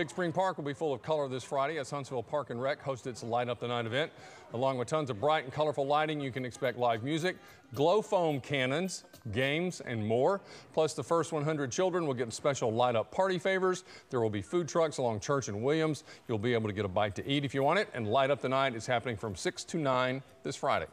Big Spring Park will be full of color this Friday as Huntsville Park and Rec hosts its Light Up the Night event. Along with tons of bright and colorful lighting, you can expect live music, glow foam cannons, games, and more. Plus, the first 100 children will get special light up party favors. There will be food trucks along Church and Williams. You'll be able to get a bite to eat if you want it. And Light Up the Night is happening from 6 to 9 this Friday.